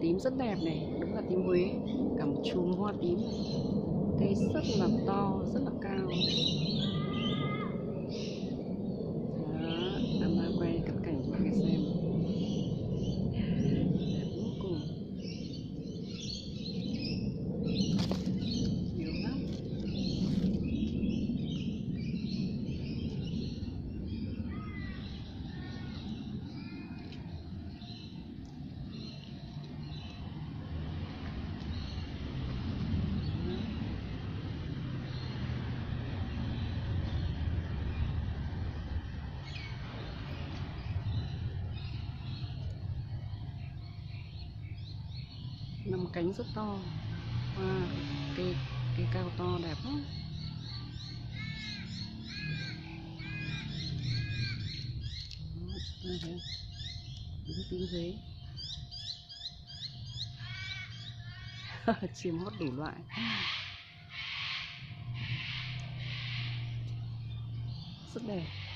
tím rất đẹp này, đúng là tím Huế cả một chùm hoa tím cây rất là to, rất là cao. Nằm cánh rất to. Hoa cây cây cao to đẹp lắm Đó, đúng tiếng Huế chiếm hót đủ loại. Rất đẹp.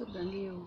是本地哦